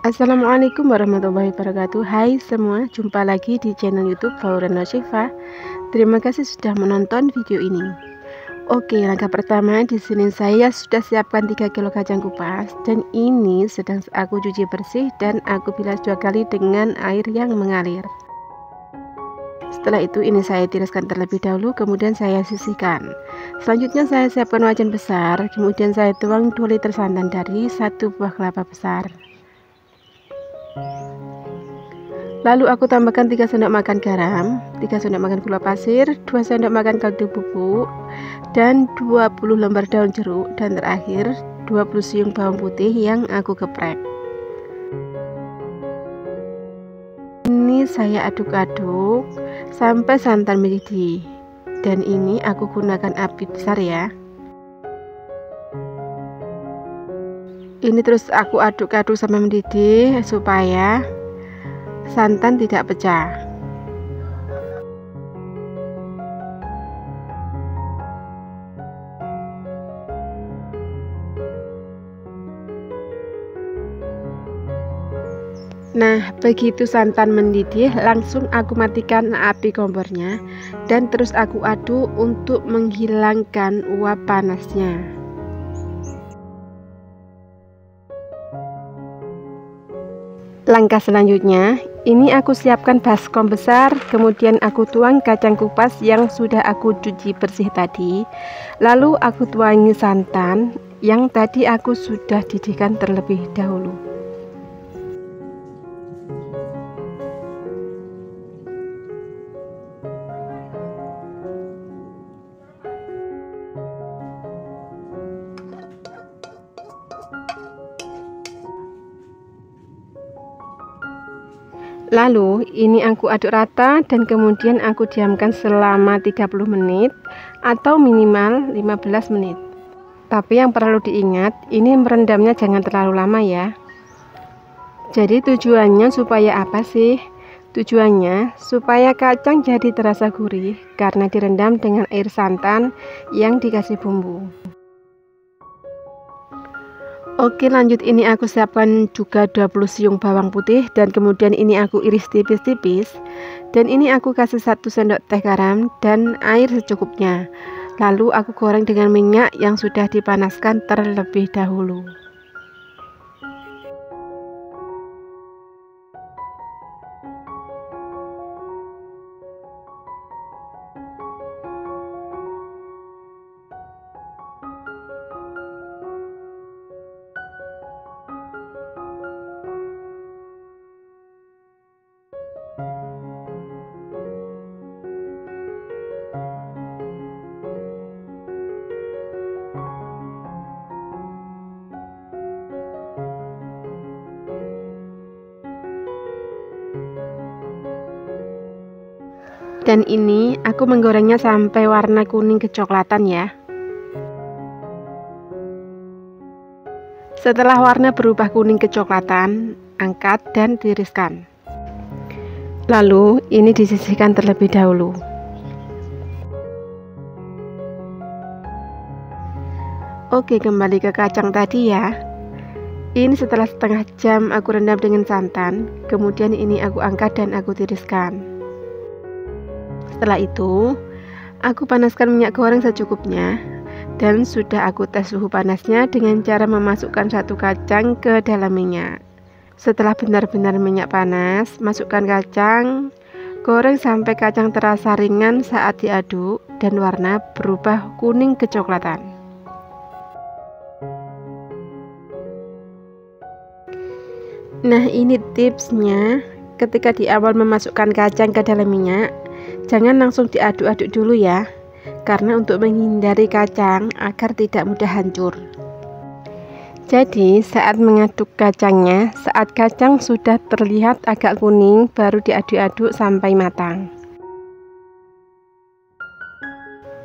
Assalamualaikum warahmatullahi wabarakatuh. Hai semua, jumpa lagi di channel youtube Faurana Syifa Terima kasih sudah menonton video ini. Oke, langkah pertama di sini saya sudah siapkan 3 kilo kacang kupas. Dan ini sedang aku cuci bersih dan aku bilas dua kali dengan air yang mengalir. Setelah itu ini saya tiriskan terlebih dahulu kemudian saya sisihkan. Selanjutnya saya siapkan wajan besar kemudian saya tuang 2 liter santan dari satu buah kelapa besar lalu aku tambahkan 3 sendok makan garam 3 sendok makan gula pasir 2 sendok makan kaldu bubuk dan 20 lembar daun jeruk dan terakhir 20 siung bawang putih yang aku geprek. Ini saya aduk-aduk sampai santan mendidih dan ini aku gunakan api besar ya. Ini terus aku aduk-aduk sampai mendidih supaya santan tidak pecah Nah, begitu santan mendidih, langsung aku matikan api kompornya dan terus aku aduk untuk menghilangkan uap panasnya. Langkah selanjutnya, ini aku siapkan baskom besar, kemudian aku tuang kacang kupas yang sudah aku cuci bersih tadi. Lalu aku tuangi santan yang tadi aku sudah didihkan terlebih dahulu. Lalu ini aku aduk rata dan kemudian aku diamkan selama 30 menit atau minimal 15 menit. Tapi yang perlu diingat, ini merendamnya jangan terlalu lama ya. Jadi tujuannya supaya apa sih? Tujuannya supaya kacang jadi terasa gurih karena direndam dengan air santan yang dikasih bumbu. Oke lanjut. Ini aku siapkan juga 20 siung bawang putih dan kemudian ini aku iris tipis-tipis. Dan ini aku kasih satu sendok teh garam dan air secukupnya. Lalu aku goreng dengan minyak yang sudah dipanaskan terlebih dahulu dan ini aku menggorengnya sampai warna kuning kecoklatan ya. Setelah warna berubah kuning kecoklatan angkat dan tiriskan. Lalu ini disisihkan terlebih dahulu. Oke kembali ke kacang tadi ya. Ini setelah setengah jam aku rendam dengan santan kemudian ini aku angkat dan aku tiriskan setelah itu, aku panaskan minyak goreng secukupnya dan sudah aku tes suhu panasnya dengan cara memasukkan satu kacang ke dalam minyak. Setelah benar-benar minyak panas, masukkan kacang, goreng sampai kacang terasa ringan saat diaduk dan warna berubah kuning kecoklatan. Nah, ini tipsnya ketika di awal memasukkan kacang ke dalam minyak, Jangan langsung diaduk-aduk dulu ya, karena untuk menghindari kacang agar tidak mudah hancur. Jadi, saat mengaduk kacangnya, saat kacang sudah terlihat agak kuning, baru diaduk-aduk sampai matang.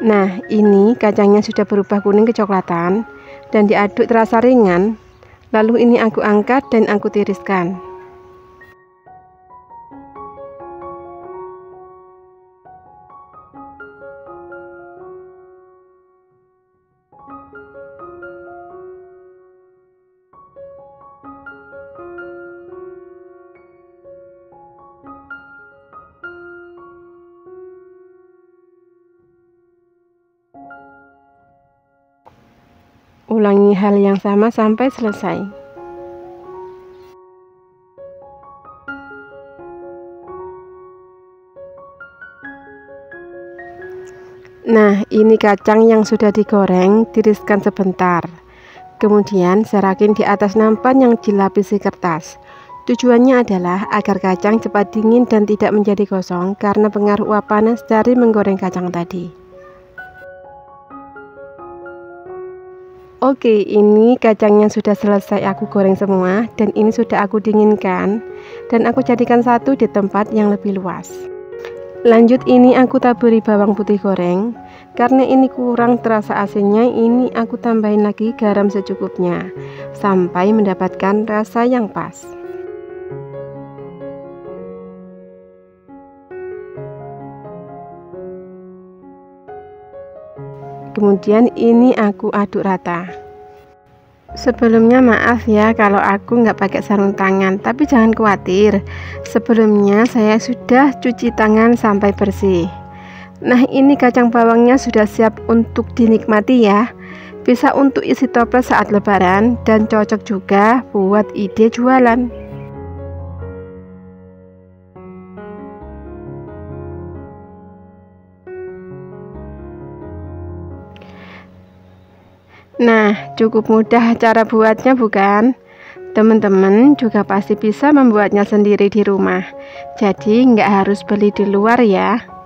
Nah, ini kacangnya sudah berubah kuning kecoklatan dan diaduk terasa ringan. Lalu ini aku angkat dan aku tiriskan. Ulangi hal yang sama sampai selesai. Nah, ini kacang yang sudah digoreng, tiriskan sebentar. Kemudian serakin di atas nampan yang dilapisi kertas. Tujuannya adalah agar kacang cepat dingin dan tidak menjadi gosong karena pengaruh uap panas dari menggoreng kacang tadi. Oke, ini kacangnya sudah selesai aku goreng semua dan ini sudah aku dinginkan dan aku jadikan satu di tempat yang lebih luas. Lanjut ini aku taburi bawang putih goreng. Karena ini kurang terasa asinnya, ini aku tambahin lagi garam secukupnya sampai mendapatkan rasa yang pas. Kemudian ini aku aduk rata. Sebelumnya maaf ya kalau aku nggak pakai sarung tangan tapi jangan khawatir. Sebelumnya saya sudah cuci tangan sampai bersih. Nah ini kacang bawangnya sudah siap untuk dinikmati ya. Bisa untuk isi toples saat lebaran dan cocok juga buat ide jualan Nah, cukup mudah cara buatnya bukan? Teman-teman juga pasti bisa membuatnya sendiri di rumah. Jadi nggak harus beli di luar ya.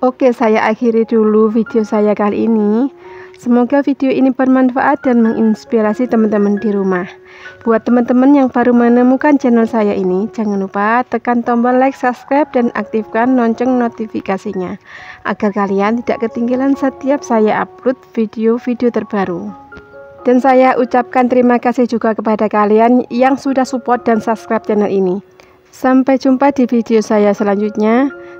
Oke, saya akhiri dulu video saya kali ini. Semoga video ini bermanfaat dan menginspirasi teman-teman di rumah. Buat teman-teman yang baru menemukan channel saya ini, jangan lupa tekan tombol like, subscribe, dan aktifkan lonceng notifikasinya agar kalian tidak ketinggalan setiap saya upload video-video terbaru. Dan saya ucapkan terima kasih juga kepada kalian yang sudah support dan subscribe channel ini. Sampai jumpa di video saya selanjutnya.